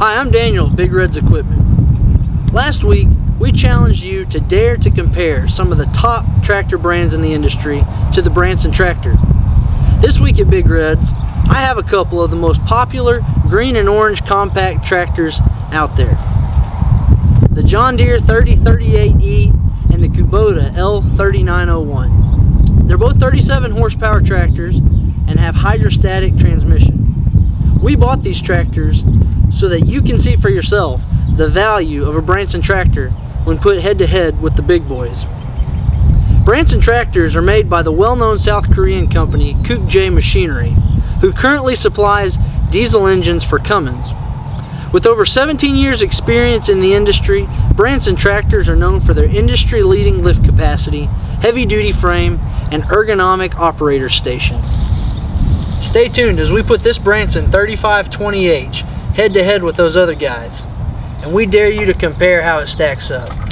Hi, I'm Daniel Big Reds Equipment. Last week, we challenged you to dare to compare some of the top tractor brands in the industry to the Branson tractor. This week at Big Reds, I have a couple of the most popular green and orange compact tractors out there. The John Deere 3038E and the Kubota L3901. They're both 37 horsepower tractors and have hydrostatic transmission. We bought these tractors so that you can see for yourself the value of a Branson tractor when put head to head with the big boys. Branson tractors are made by the well-known South Korean company Kukje Machinery, who currently supplies diesel engines for Cummins. With over 17 years experience in the industry, Branson tractors are known for their industry-leading lift capacity, heavy-duty frame, and ergonomic operator station. Stay tuned as we put this Branson 3520H head to head with those other guys. And we dare you to compare how it stacks up.